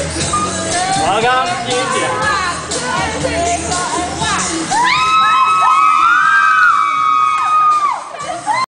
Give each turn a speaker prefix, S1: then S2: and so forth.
S1: 我が